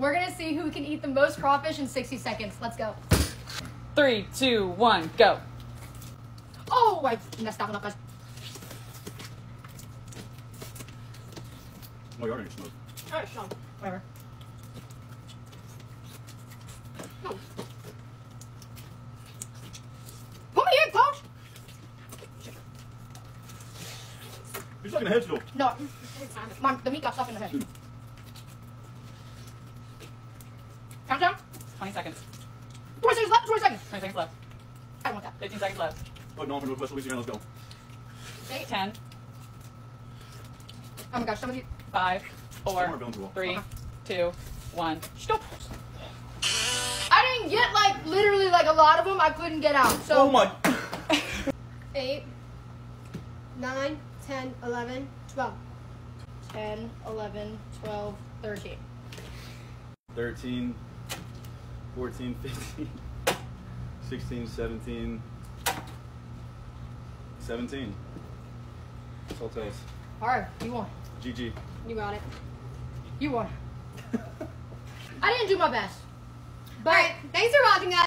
We're gonna see who can eat the most crawfish in 60 seconds. Let's go. Three, two, one, go. Oh, I messed that one up, guys. Oh, you already smoked. Alright, Sean. Whatever. No. Put me in, coach! You're stuck in a head still. No. My, the meat got stuck in the head. Countdown? 20 seconds. 20 seconds left, 20 seconds. 20 seconds left. I don't want that. 15 seconds left. Putting on for Northwest Louisiana. Let's go. Eight. 10, Oh my gosh, some of you. 5, 4, are going too well. 3, 2, 1. Stop. I didn't get like literally like a lot of them. I couldn't get out. So Oh my. 8, 9, 10, 11, 12. 10, 11, 12, 13. 13, 14, 15, 16, 17, 17. That's all it tells. All right, you won. GG. You got it. You won. I didn't do my best. But Alright, thanks for watching, guys.